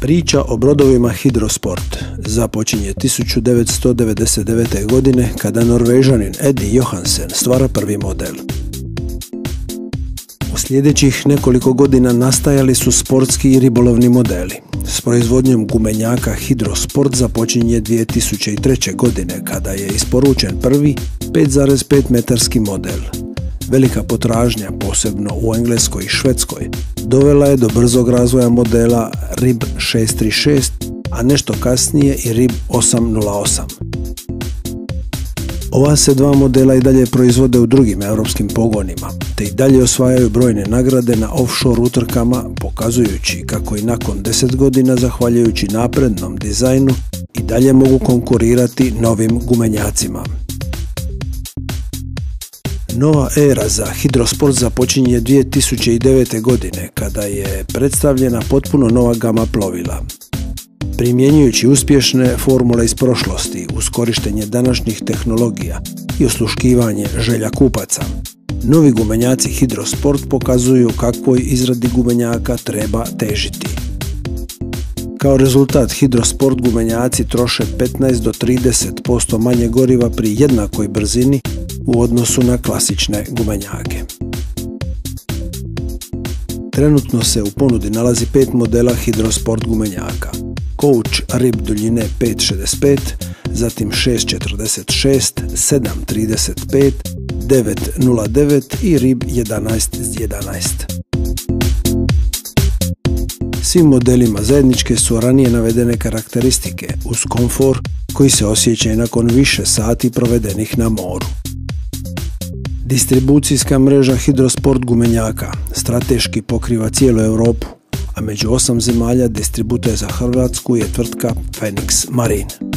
Priča o brodovima Hidrosport započinje 1999. godine kada norvežanin Eddie Johansen stvara prvi model. U sljedećih nekoliko godina nastajali su sportski i ribolovni modeli. S proizvodnjom gumenjaka Hidrosport započinje 2003. godine kada je isporučen prvi 5,5 metarski model. Velika potražnja, posebno u Engleskoj i Švedskoj, dovela je do brzog razvoja modela RIB 636, a nešto kasnije i RIB 808. Ova se dva modela i dalje proizvode u drugim europskim pogonima, te i dalje osvajaju brojne nagrade na offshore utrkama, pokazujući kako i nakon 10 godina, zahvaljujući naprednom dizajnu, i dalje mogu konkurirati novim gumenjacima. Nova era za hidrosport započinje 2009. godine kada je predstavljena potpuno nova gama plovila. Primjenjujući uspješne formule iz prošlosti uz korištenje današnjih tehnologija i osluškivanje želja kupaca, novi gumenjaci Hidrosport pokazuju kakvoj izradi gumenjaka treba težiti. Kao rezultat Hidrosport gumenjaci troše 15 do 30% manje goriva pri jednakoj brzini u odnosu na klasične gumenjake. Trenutno se u ponudi nalazi pet modela Hidrosport gumenjaka. Coach Rib duljine 5.65, zatim 6.46, 7.35, 9.09 i Rib 11.11. Svim modelima zajedničke su ranije navedene karakteristike uz komfor koji se osjeća nakon više sati provedenih na moru. Distribucijska mreža Hidrosport gumenjaka strateški pokriva cijelu Europu, a među osam zemalja distributor za Hrvatsku je tvrtka Phoenix Marine.